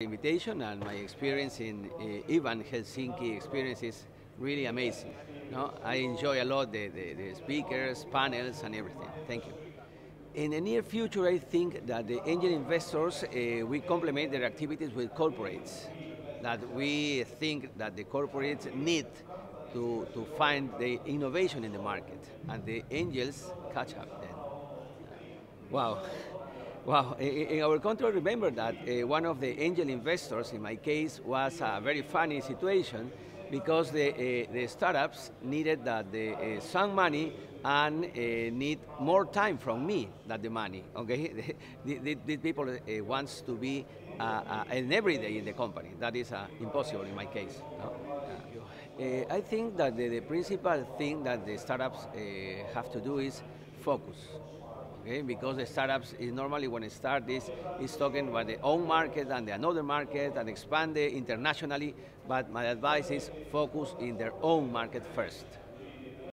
invitation and my experience in uh, EBAN Helsinki experience is really amazing. No, I enjoy a lot the, the, the, speakers, panels, and everything. Thank you. In the near future, I think that the angel investors uh, we complement their activities with corporates. That we think that the corporates need to, to find the innovation in the market, and the angels catch up then. Wow. Wow, in our country, remember that uh, one of the angel investors, in my case, was a very funny situation because the, uh, the startups needed that the uh, some money and uh, need more time from me than the money. Okay, the, the, the people uh, wants to be uh, uh, an everyday in the company. That is impossible in my case. No? I think that the, the, principal thing that the startups have to do is focus okay? Because the startups is normally when it start this is talking about the own market and the another market and expand internationally. But my advice is focus in their own market first.